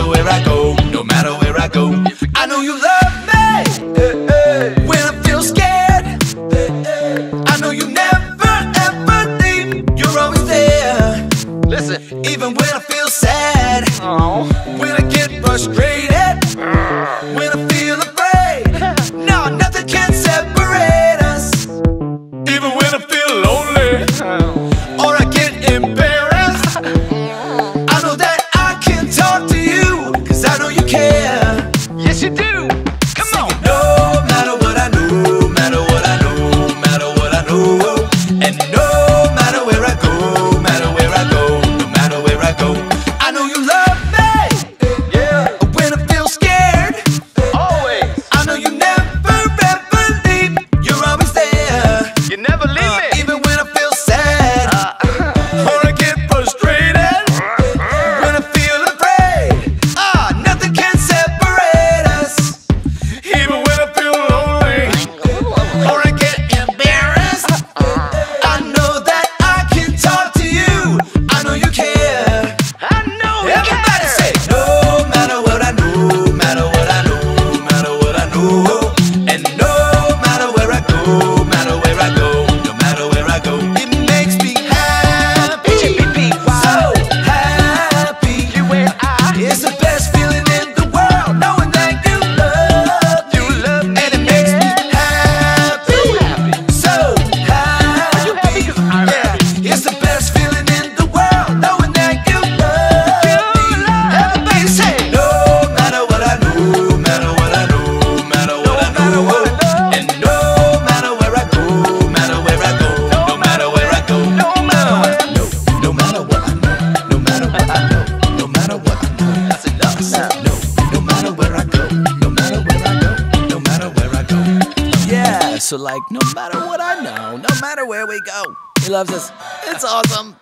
matter where I go, no matter where I go. I know you love me when I feel scared. I know you never ever leave, you're always there. Listen, even when I feel sad, when I get frustrated. care. Yes, you do. So like, no matter what I know, no matter where we go, he loves us. It's awesome.